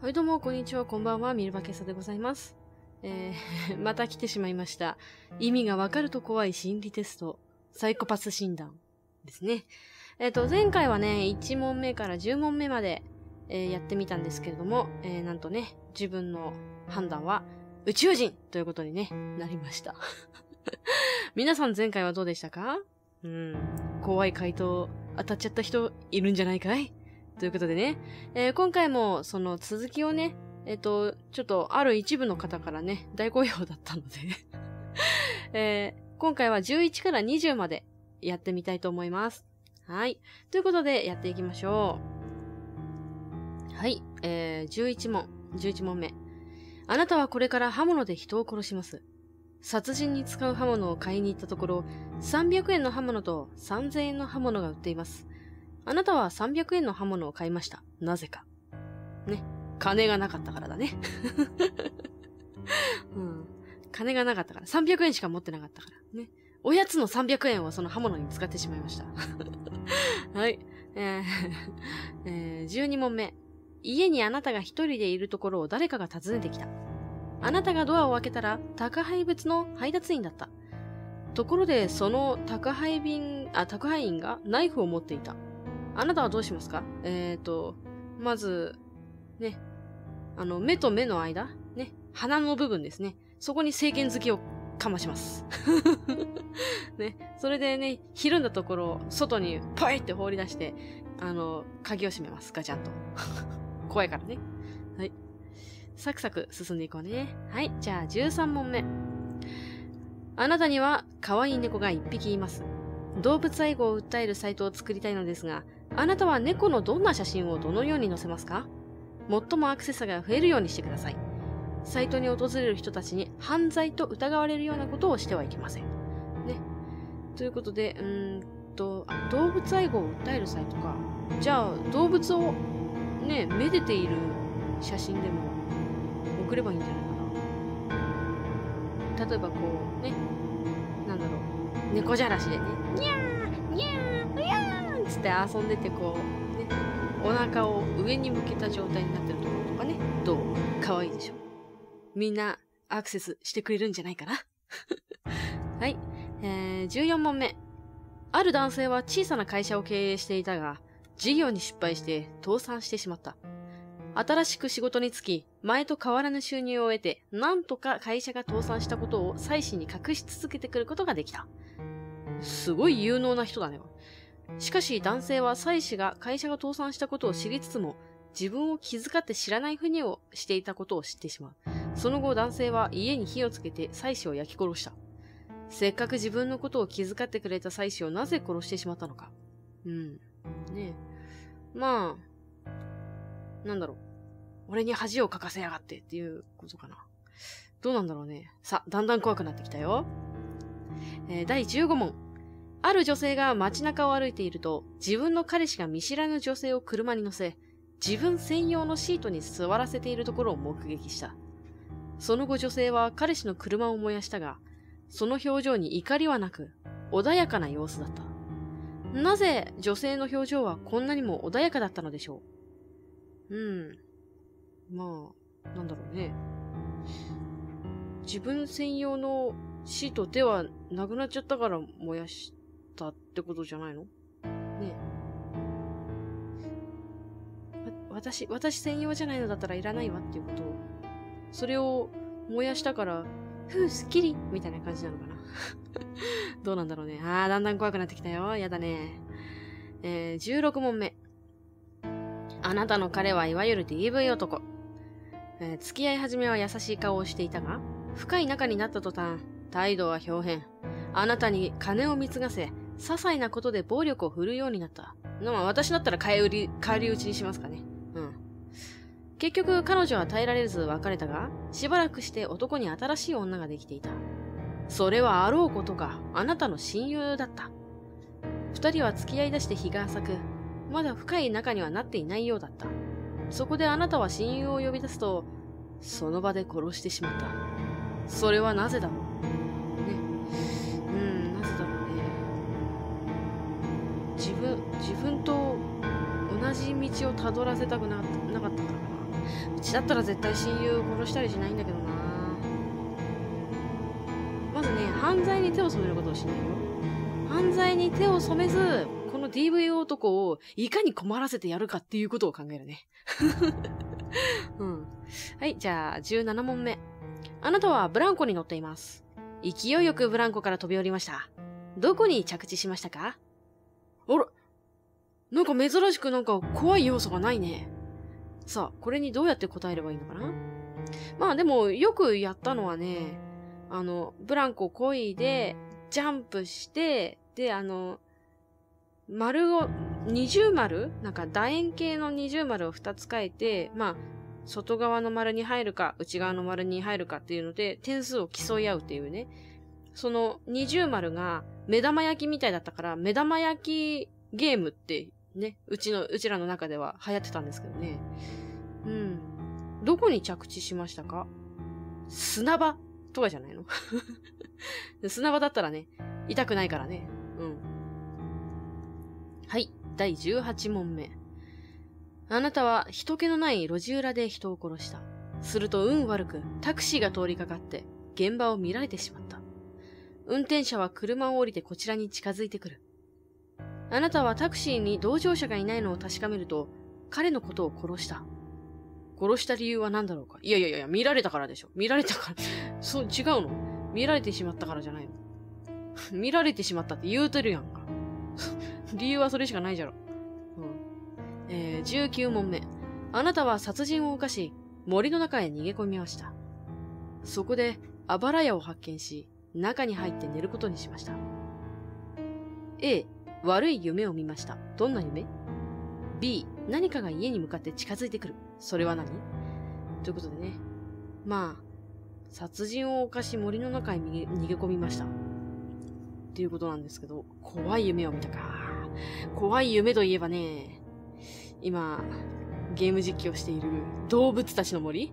はい、どうも、こんにちは、こんばんは、ミルバケサでございます。えー、また来てしまいました。意味がわかると怖い心理テスト、サイコパス診断ですね。えっ、と、前回はね、1問目から10問目まで、えーやってみたんですけれども、えーなんとね、自分の判断は宇宙人ということにね、なりました。皆さん前回はどうでしたか？うん、怖い回答当たっちゃった人いるんじゃないかい？ということでね、えー今回もその続きをね、えっ、と、ちょっとある一部の方からね、大好評だったので、えー今回は11から20までやってみたいと思います。はい。ということでやっていきましょう。はい。えー、11問、11問目。あなたはこれから刃物で人を殺します。殺人に使う刃物を買いに行ったところ、300円の刃物と3000円の刃物が売っています。あなたは300円の刃物を買いました。なぜか。ね。金がなかったからだね。うん。金がなかったから。300円しか持ってなかったから。ね。おやつの300円をその刃物に使ってしまいました。はい。えーえー12問目。家にあなたが一人でいるところを誰かが訪ねてきた。あなたがドアを開けたら、宅配物の配達員だった。ところで、その宅配便、あ、宅配員がナイフを持っていた。あなたはどうしますか？えっ、ー、と、まず、ね、あの、目と目の間ね、鼻の部分ですね。そこに聖剣好きをかまします。ね、それでね、ひるんだところを外にポイって放り出して、あの、鍵を閉めます。ガチャンと。怖いからね。はい。サクサク進んでいこうね。はい。じゃあ、13問目。あなたには可愛い猫が1匹います。動物愛護を訴えるサイトを作りたいのですが、あなたは猫のどんな写真をどのように載せますか？最もアクセスが増えるようにしてください。サイトに訪れる人たちに犯罪と疑われるようなことをしてはいけません。ね。ということで、うーんと、あ動物愛護を訴えるサイトか。じゃあ、動物をね、めでている写真でも送ればいいんじゃないかな。例えばこう、ね、なんだろう、猫じゃらしでね、にゃーにゃーにゃーつって遊んでてこう、ね、お腹を上に向けた状態になってるところとかね、どう？可愛いでしょ？みんなアクセスしてくれるんじゃないかな？はい。えー、14問目。ある男性は小さな会社を経営していたが、事業に失敗して倒産してしまった。新しく仕事に就き、前と変わらぬ収入を得て、なんとか会社が倒産したことを妻子に隠し続けてくることができた。すごい有能な人だね。しかし男性は妻子が会社が倒産したことを知りつつも、自分を気遣って知らないふりをしていたことを知ってしまう。その後男性は家に火をつけて妻子を焼き殺した。せっかく自分のことを気遣ってくれた妻子をなぜ殺してしまったのか。うん。ねえ。まあ、なんだろう。俺に恥をかかせやがってっていうことかな。どうなんだろうね。さ、だんだん怖くなってきたよ。えー第15問。ある女性が街中を歩いていると、自分の彼氏が見知らぬ女性を車に乗せ、自分専用のシートに座らせているところを目撃した。その後女性は彼氏の車を燃やしたが、その表情に怒りはなく、穏やかな様子だった。なぜ女性の表情はこんなにも穏やかだったのでしょう？うん。まあ、なんだろうね。自分専用のシートではなくなっちゃったから燃やしたってことじゃないの？ねわ私、私専用じゃないのだったらいらないわっていうことを。それを燃やしたから、ふう、すっきりみたいな感じなのかな？どうなんだろうね。あー、だんだん怖くなってきたよ。やだね。えー、16問目。あなたの彼はいわゆる DV 男。えー付き合い始めは優しい顔をしていたが、深い仲になった途端、態度は表変。あなたに金を貢がせ、些細なことで暴力を振るうようになった。まあ、私だったら返り、返り討ちにしますかね。うん。結局、彼女は耐えられず別れたが、しばらくして男に新しい女ができていた。それはあろうことか、あなたの親友だった。二人は付き合い出して日が浅く、まだ深い仲にはなっていないようだった。そこであなたは親友を呼び出すと、その場で殺してしまった。それはなぜだろうじ道をたどらせたくななかったから。な。うちだったら絶対親友殺したりしないんだけどな。まずね犯罪に手を染めることをしないよ犯罪に手を染めずこの DV 男をいかに困らせてやるかっていうことを考えるね。うん、はいじゃあ17問目。あなたはブランコに乗っています。勢いよくブランコから飛び降りました。どこに着地しましたか？あら。なんか珍しくなんか怖い要素がないね。さあ、これにどうやって答えればいいのかな？まあでも、よくやったのはね、あの、ブランコこいで、ジャンプして、で、あの、丸を、二重丸？なんか楕円形の二重丸を二つ書いて、まあ、外側の丸に入るか、内側の丸に入るかっていうので、点数を競い合うっていうね。その二重丸が目玉焼きみたいだったから、目玉焼きゲームってね、うちの、うちらの中では流行ってたんですけどね。うん。どこに着地しましたか？砂場？とかじゃないの？砂場だったらね、痛くないからね。うん。はい。第18問目。あなたは人気のない路地裏で人を殺した。すると運悪くタクシーが通りかかって現場を見られてしまった。運転者は車を降りてこちらに近づいてくる。あなたはタクシーに同乗者がいないのを確かめると、彼のことを殺した。殺した理由は何だろうか？いやいやいや、見られたからでしょ。見られたから、そう、違うの？見られてしまったからじゃないの 見られてしまったって言うてるやんか。理由はそれしかないじゃろ。うん。えー、19問目。あなたは殺人を犯し、森の中へ逃げ込みました。そこで、あばら屋を発見し、中に入って寝ることにしました。A、悪い夢を見ました。どんな夢 ?B、何かが家に向かって近づいてくる。それは何？ということでね。まあ、殺人を犯し森の中に逃げ込みました。っていうことなんですけど、怖い夢を見たか。怖い夢といえばね、今、ゲーム実況している動物たちの森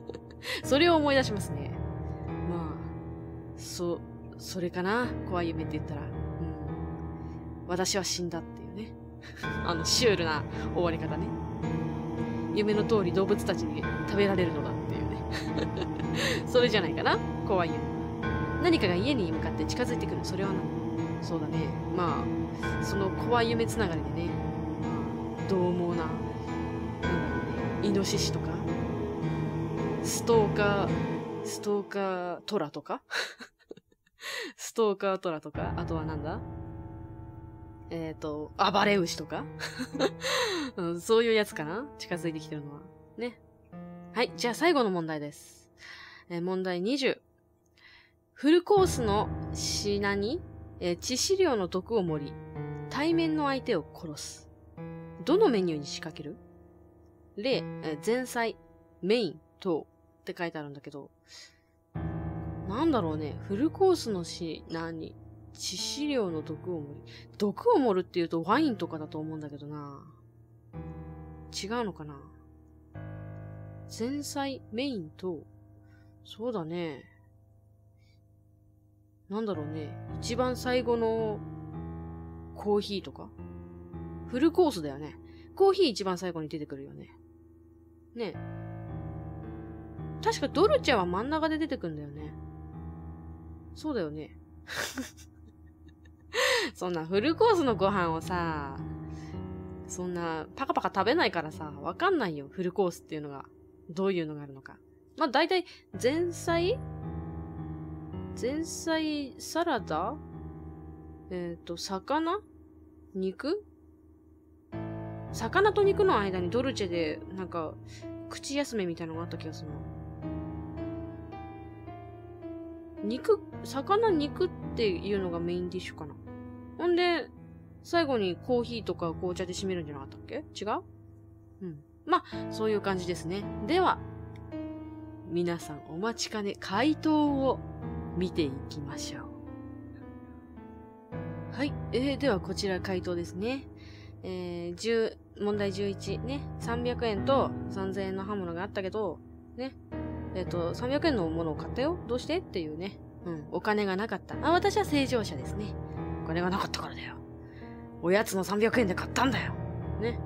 それを思い出しますね。まあ、そ、それかな？怖い夢って言ったら。私は死んだっていうね。あの、シュールな終わり方ね。夢の通り動物たちに食べられるのだっていうね。それじゃないかな怖い夢。何かが家に向かって近づいてくる。それは何そうだね。まあ、その怖い夢つながりでね、まあ、獰猛な、なんだろうね、イノシシとか、ストーカー、ストーカートラとか ストーカートラとか、あとはなんだ？えっ、ー、と、暴れ牛とか、うん、そういうやつかな？近づいてきてるのは。ね。はい。じゃあ最後の問題です。えー、問題20。フルコースの品に、えー、致死量の毒を盛り、対面の相手を殺す。どのメニューに仕掛ける？例、え前菜、メイン、等って書いてあるんだけど、なんだろうね。フルコースの品に？致死量の毒を盛り。毒を盛るって言うとワインとかだと思うんだけどな。違うのかな？前菜、メインと、そうだね。なんだろうね。一番最後のコーヒーとか？フルコースだよね。コーヒー一番最後に出てくるよね。ね確かドルチェは真ん中で出てくるんだよね。そうだよね。そんなフルコースのご飯をさ、そんなパカパカ食べないからさ、わかんないよ。フルコースっていうのが。どういうのがあるのか。まあ、大体、前菜？前菜サラダ？えっ、ー、と、魚？肉？魚と肉の間にドルチェで、なんか、口休めみたいなのがあった気がするな。肉、魚肉っていうのがメインディッシュかな。ほんで、最後にコーヒーとか紅茶で締めるんじゃなかったっけ？違う？うん。まあ、そういう感じですね。では、皆さんお待ちかね回答を見ていきましょう。はい。えー、ではこちら回答ですね。えー、10、問題11ね。300円と3000円の刃物があったけど、ね。えっ、ー、と、300円のものを買ったよどうして？っていうね。うん。お金がなかった。あ、私は正常者ですね。お金がなかったからだよ。おやつの300円で買ったんだよ。ね。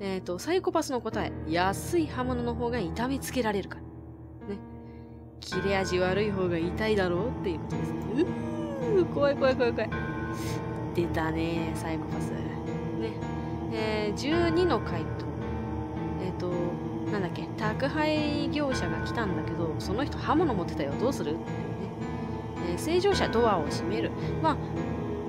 えっ、と、サイコパスの答え、安い刃物の方が痛みつけられるから。ね。切れ味悪い方が痛いだろうっていうことですね。うー、怖い怖い怖い怖い。出たね、サイコパス。ね。えー、12の回答。えっ、と、なんだっけ、宅配業者が来たんだけど、その人刃物持ってたよ、どうするって。えー正常者ドアを閉める。まあ、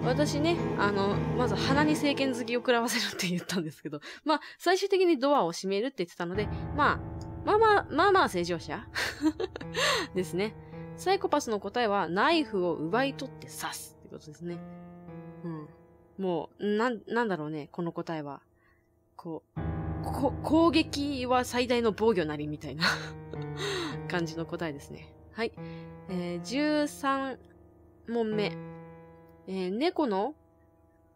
私ね、あの、まず鼻に政権好きを食らわせるって言ったんですけど、まあ、最終的にドアを閉めるって言ってたので、まあ、まあまあ、まあまあ正常者 ですね。サイコパスの答えは、ナイフを奪い取って刺すってことですね。うん。もう、な、なんだろうね、この答えは。こう、こ、攻撃は最大の防御なりみたいな 感じの答えですね。はい。えー、13問目。えー猫の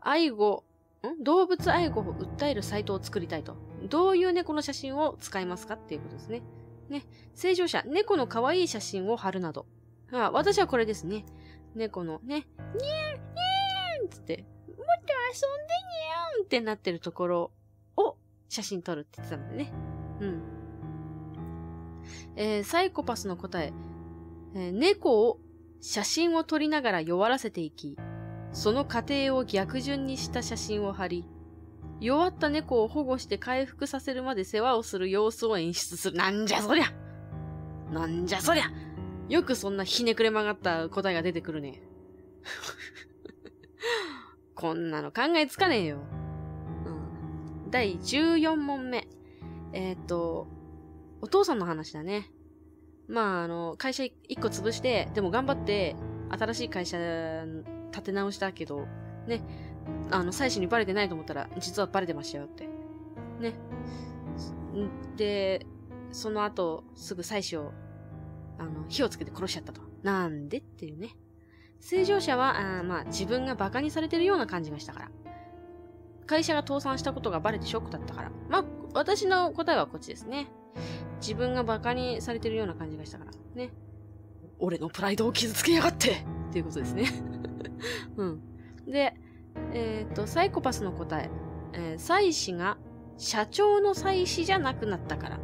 愛護、ん？動物愛護を訴えるサイトを作りたいと。どういう猫の写真を使いますか？っていうことですね。ね。正常者、猫の可愛い写真を貼るなど。あ私はこれですね。猫のね、にゃーにゃーんつって、もっと遊んでにゃーんってなってるところを写真撮るって言ってたのでね。うん。えーサイコパスの答え、えー猫を写真を撮りながら弱らせていき、その過程を逆順にした写真を貼り、弱った猫を保護して回復させるまで世話をする様子を演出する。なんじゃそりゃなんじゃそりゃよくそんなひねくれ曲がった答えが出てくるね。こんなの考えつかねえよ。うん。第14問目。えっ、と、お父さんの話だね。まあ、あの、会社一個潰して、でも頑張って、新しい会社立て直したけど、ね、あの、妻子にバレてないと思ったら、実はバレてましたよって。ね。で、その後、すぐ妻子を、あの、火をつけて殺しちゃったと。なんでっていうね。正常者は、あまあ、自分が馬鹿にされてるような感じがしたから。会社が倒産したことがバレてショックだったから。まあ、私の答えはこっちですね。自分が馬鹿にされてるような感じがしたから。ね。俺のプライドを傷つけやがってっていうことですね。うん。で、えっ、と、サイコパスの答え。えー、妻子が社長の妻子じゃなくなったから。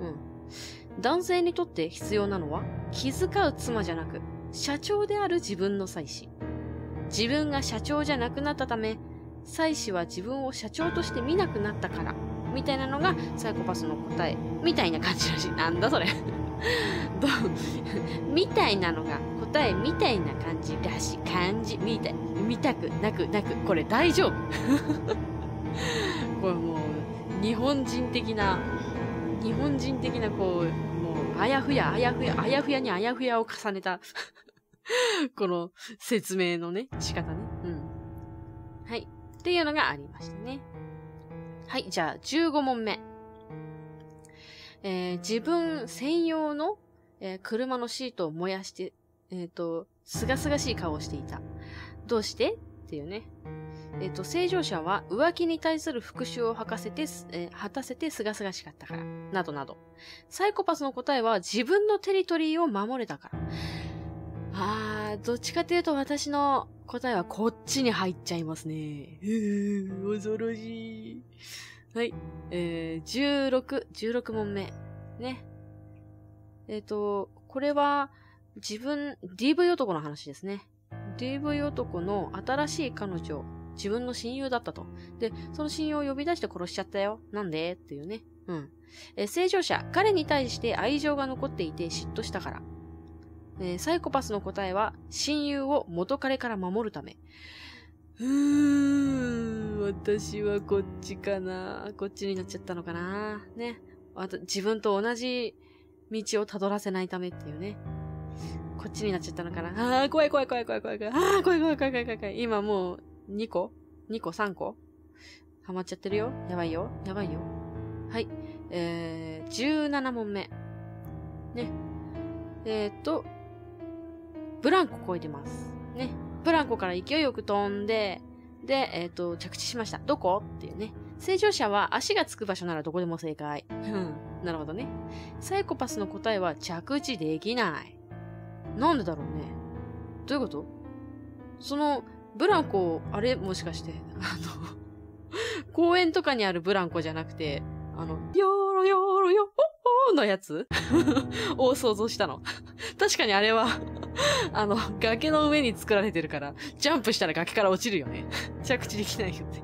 うん。男性にとって必要なのは、気遣う妻じゃなく、社長である自分の妻子。自分が社長じゃなくなったため、妻子は自分を社長として見なくなったから。みたいなのがサイコパスの答え。みたいな感じらしい。なんだそれ。みたいなのが答えみたいな感じらしい。感じ。みたい。見たくなくなく。これ大丈夫 これもう、日本人的な、日本人的なこう、もう、あやふや、あやふや、あやふやにあやふやを重ねた、この説明のね、仕方ね。うん。はい。っていうのがありましたね。はい、じゃあ15問目。えー自分専用の、えー車のシートを燃やして、えっ、と、すがすがしい顔をしていた。どうして？っていうね。えっ、と、正常者は浮気に対する復讐を吐かせて、え果たせてすがすがしかったから。などなど。サイコパスの答えは自分のテリトリーを守れたから。あー、どっちかというと私の答えはこっちに入っちゃいますね。うー、恐ろしい。はい。えー、16、16問目。ね。えっ、と、これは、自分、DV 男の話ですね。DV 男の新しい彼女、自分の親友だったと。で、その親友を呼び出して殺しちゃったよ。なんで？っていうね。うん。えー正常者、彼に対して愛情が残っていて嫉妬したから。えーサイコパスの答えは、親友を元彼から守るため。うーん、私はこっちかな。こっちになっちゃったのかな。ね。あと自分と同じ道を辿らせないためっていうね。こっちになっちゃったのかな。あー、怖い怖い怖い怖い怖い怖い。あー、怖い怖い怖い怖い怖い。今もう、2個 ?2 個 ?3 個？ハマっちゃってるよ。やばいよ。やばいよ。はい。えー、17問目。ね。えー、っと、ブランコ超えてます。ね。ブランコから勢いよく飛んで、で、えっ、と、着地しました。どこ？っていうね。正常者は足がつく場所ならどこでも正解。うん。なるほどね。サイコパスの答えは着地できない。なんでだろうね。どういうこと？その、ブランコ、あれ？もしかして、あの、公園とかにあるブランコじゃなくて、あの、よーろよーろよおーのやつ？を想像したの。確かにあれは あの、崖の上に作られてるから、ジャンプしたら崖から落ちるよね。着地できないよね。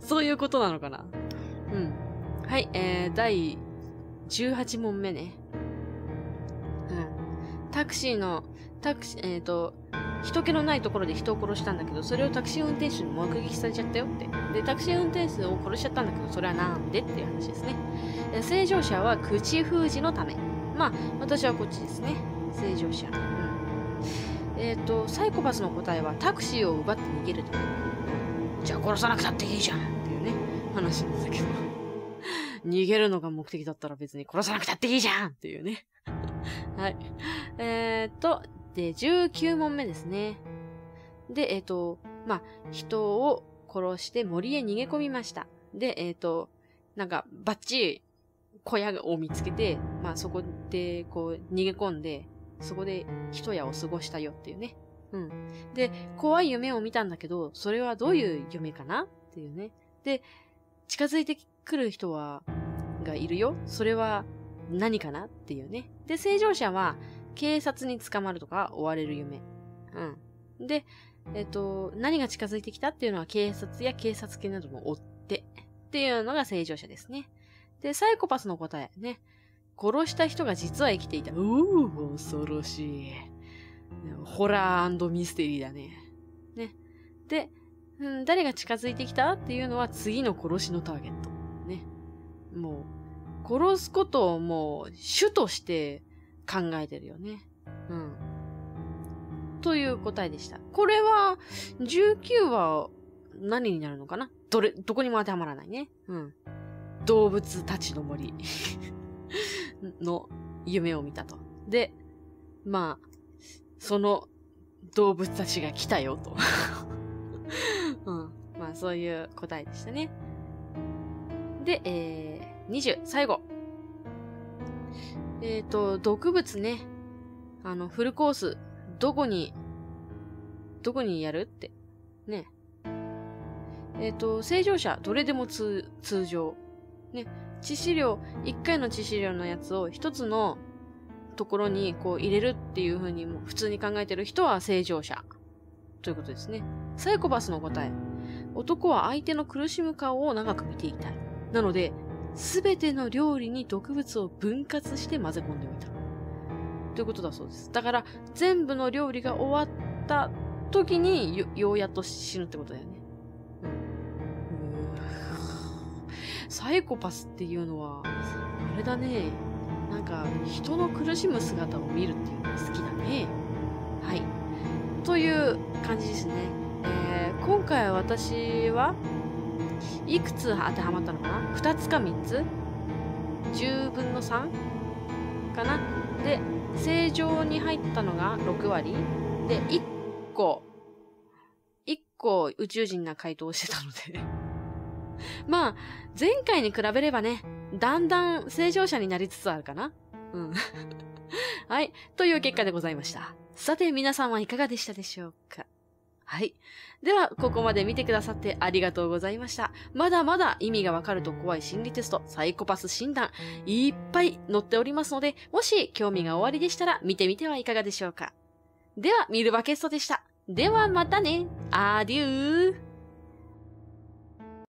そういうことなのかな？うん。はい、えー、第18問目ね。タクシーの、タクシー、えっ、ー、と、人気のないところで人を殺したんだけど、それをタクシー運転手に目撃されちゃったよって。で、タクシー運転手を殺しちゃったんだけど、それはなんでっていう話ですね。正常者は口封じのため。まあ、私はこっちですね。正常者。うん。えっ、ー、と、サイコパスの答えはタクシーを奪って逃げるため。じゃあ殺さなくたっていいじゃんっていうね、話なんだけど。逃げるのが目的だったら別に殺さなくたっていいじゃんっていうね。はい。えー、っと、で、19問目ですね。で、えっ、と、まあ、人を殺して森へ逃げ込みました。で、えっ、と、なんか、バッチリ小屋を見つけて、まあそこでこう逃げ込んで、そこで一夜を過ごしたよっていうね。うん。で、怖い夢を見たんだけど、それはどういう夢かな？っていうね。で、近づいてくる人は、がいるよ。それは何かな？っていうね。で、正常者は警察に捕まるとか追われる夢。うん。で、えっ、と、何が近づいてきたっていうのは警察や警察犬などの追ってっていうのが正常者ですね。で、サイコパスの答えね。殺した人が実は生きていた。うー、恐ろしい。ホラーミステリーだね。ね。で、うん、誰が近づいてきたっていうのは次の殺しのターゲット。ね。もう、殺すことをもう主として考えてるよね。うん。という答えでした。これは、19は何になるのかな？どれ、どこにも当てはまらないね。うん。動物たちの森 の夢を見たと。で、まあ、その動物たちが来たよと。うん。まあ、そういう答えでしたね。で、えー、20、最後。えっ、ー、と、毒物ね。あの、フルコース、どこに、どこにやるって。ね。えっ、ー、と、正常者、どれでも通、通常。ね。致死量、1回の致死量のやつを1つのところにこう入れるっていう風にも普通に考えてる人は正常者。ということですね。サイコパスの答え。男は相手の苦しむ顔を長く見ていたい。なので、すべての料理に毒物を分割して混ぜ込んでみた。ということだそうです。だから、全部の料理が終わった時によ、ようやっと死ぬってことだよね。うん。サイコパスっていうのは、あれだね。なんか、人の苦しむ姿を見るっていうのが好きだね。はい。という感じですね。えー、今回私はいくつ当てはまったのかな ?2 つか3つ ?10 分の 3? かな？で、正常に入ったのが6割？で、1個、1個宇宙人な回答してたので まあ、前回に比べればね、だんだん正常者になりつつあるかな？うん。はい。という結果でございました。さて皆さんはいかがでしたでしょうか？はい。では、ここまで見てくださってありがとうございました。まだまだ意味がわかると怖い心理テスト、サイコパス診断、いっぱい載っておりますので、もし興味がおありでしたら見てみてはいかがでしょうか。では、ミルバケストでした。ではまたね。アデュー。